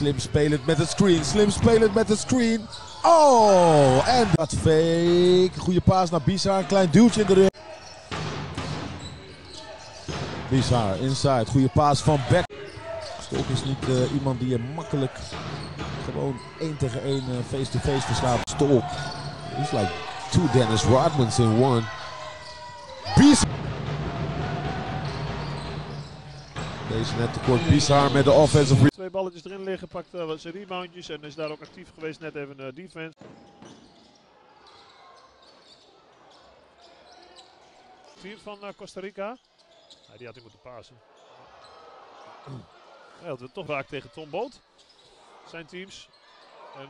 Slim spelend met het screen. Slim spelend met het screen. Oh, en dat fake. Goede paas naar Bizar. Klein duwtje in de rug. Bizar, inside. Goede paas van Beck. Stolk is niet eh, iemand die je makkelijk gewoon 1 tegen 1 eh, face-to-face verslaat. Stolk. He's like two Dennis Rodmans in one. Bizar. Deze net tekort Bizar met de offensive Twee balletjes erin liggen, pakt uh, wat zijn reboundjes en is daar ook actief geweest. Net even uh, defense. Vier van uh, Costa Rica. Die had hij moeten pasen. Hij had het toch raak tegen Tom Boot. Zijn teams. En